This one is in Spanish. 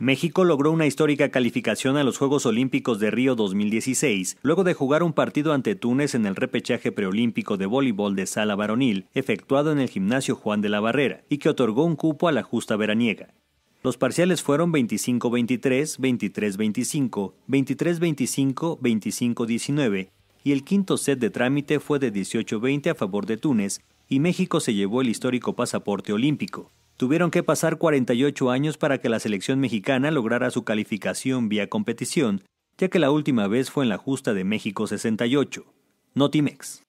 México logró una histórica calificación a los Juegos Olímpicos de Río 2016, luego de jugar un partido ante Túnez en el repechaje preolímpico de voleibol de sala varonil, efectuado en el gimnasio Juan de la Barrera, y que otorgó un cupo a la justa veraniega. Los parciales fueron 25-23, 23-25, 23-25, 25-19, y el quinto set de trámite fue de 18-20 a favor de Túnez, y México se llevó el histórico pasaporte olímpico. Tuvieron que pasar 48 años para que la selección mexicana lograra su calificación vía competición, ya que la última vez fue en la justa de México 68. Notimex.